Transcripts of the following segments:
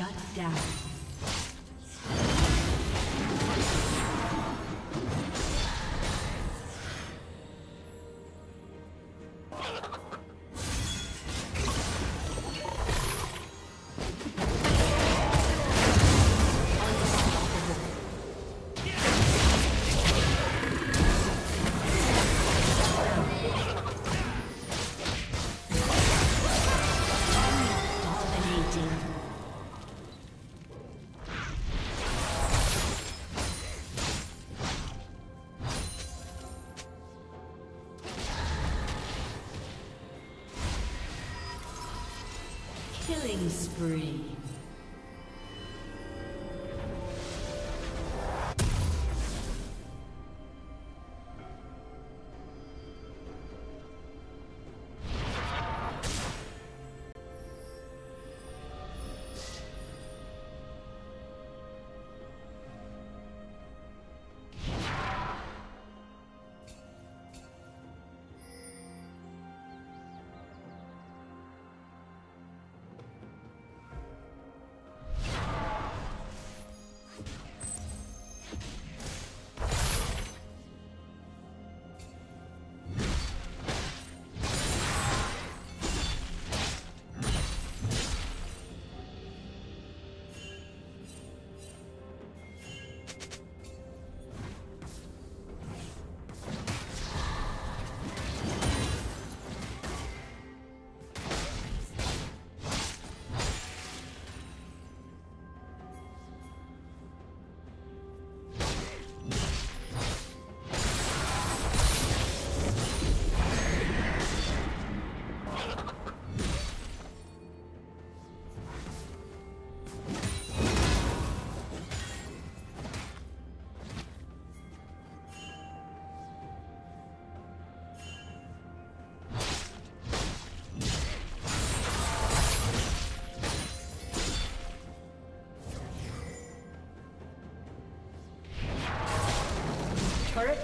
Shut down. Spree.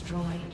Destroyed.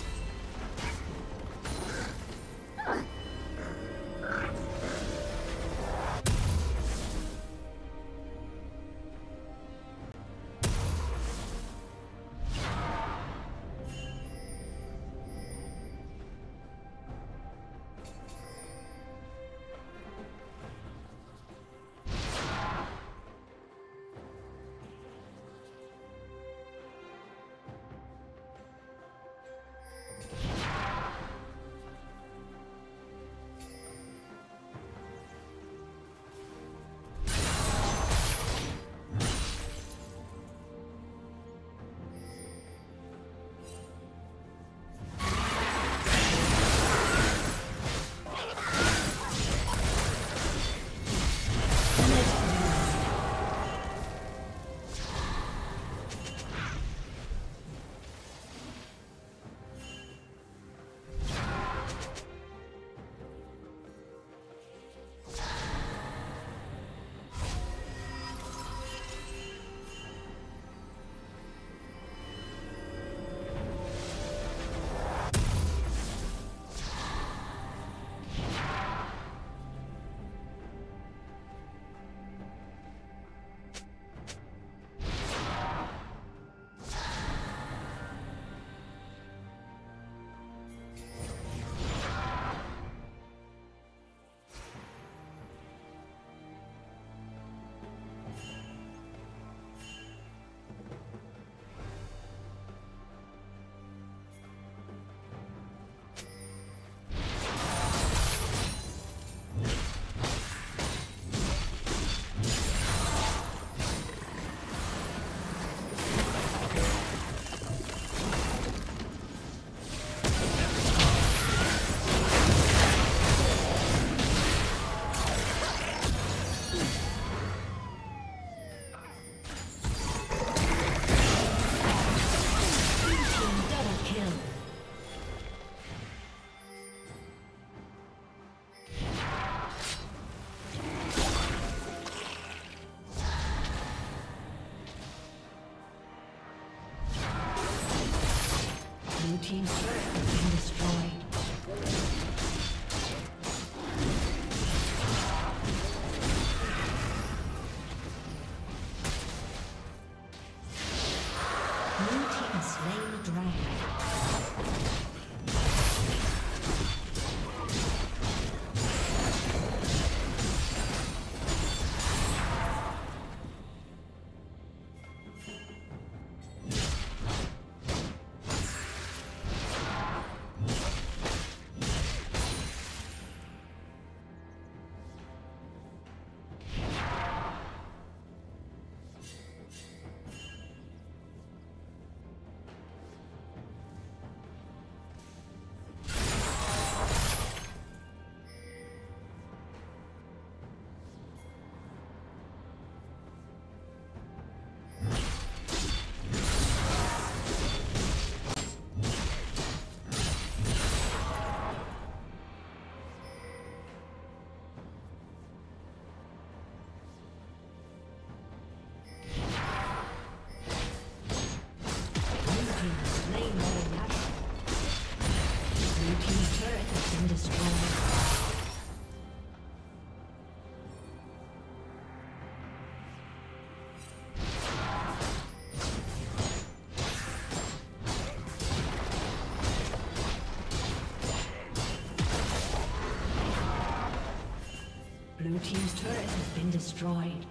Destroyed.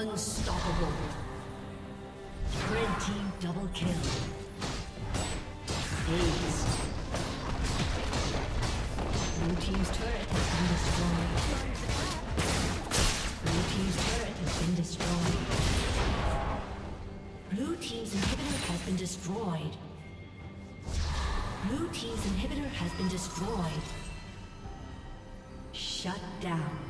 Unstoppable. Red team double kill. Ace. Blue team's turret has been destroyed. Blue team's turret has been destroyed. Blue team's inhibitor has been destroyed. Blue team's inhibitor has been destroyed. Shut down.